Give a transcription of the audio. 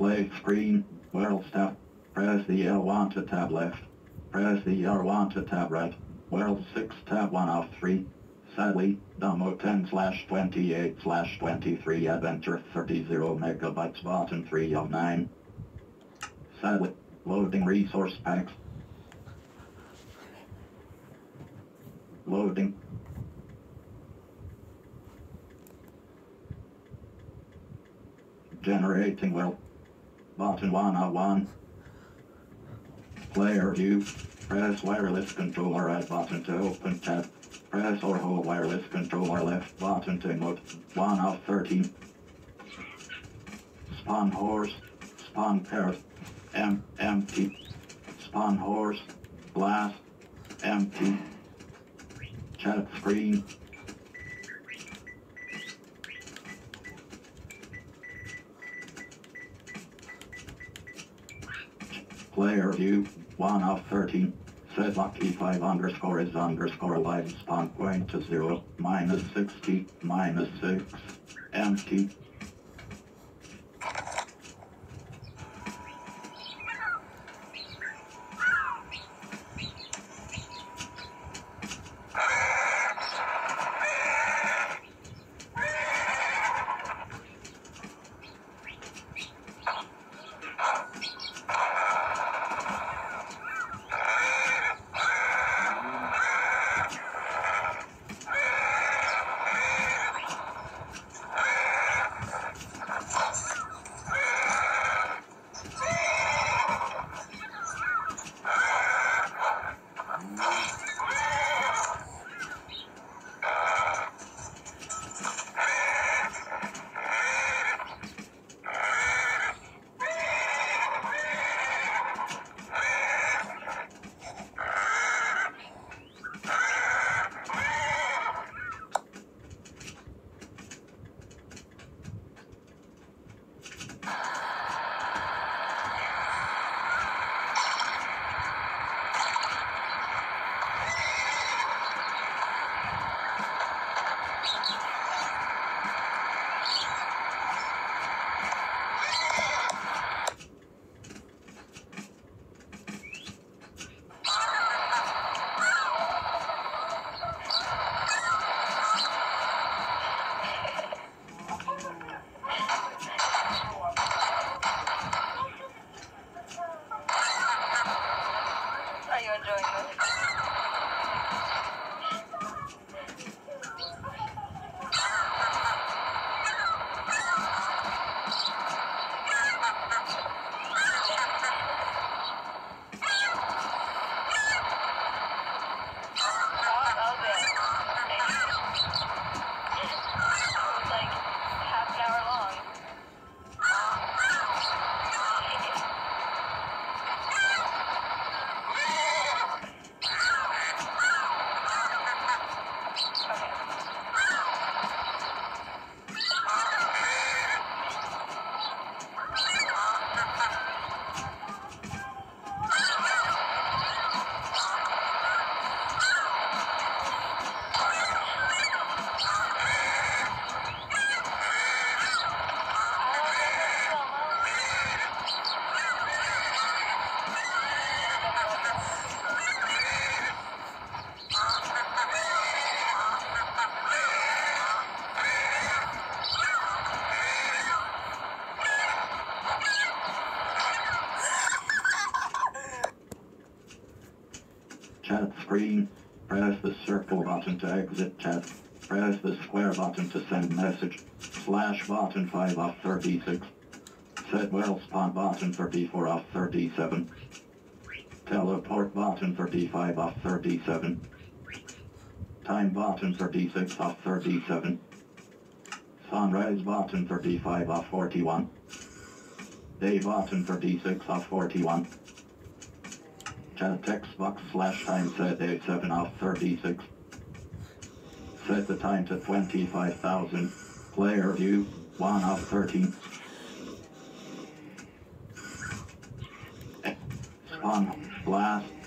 Play screen. World step. Press the L1 to tab left. Press the R1 to tab right. World 6 tab 1 of 3. Sadly, Dumbo 10 slash 28 slash 23 Adventure 30 megabytes button 3 of 9. Sadly, loading resource packs. Loading. Generating well. Button 101. Player view. Press wireless controller right button to open tab. Press or hold wireless controller left button to mode 1 of 13. Spawn horse. Spawn parrot. M empty. Spawn horse. Glass. Empty. Chat screen. Player view, 1 of 13. Set lucky 5 underscore is underscore live spawn point to 0, minus 60, minus 6, empty. Chat screen. Press the circle button to exit chat. Press the square button to send message. Slash button 5 of 36. Set well spawn button 34 of 37. Teleport button 35 of 37. Time button 36 of 37. Sunrise button 35 of 41. Day button 36 of 41. Text box slash time set day 7 of 36. Set the time to 25,000. Player view 1 of 13. Spawn blast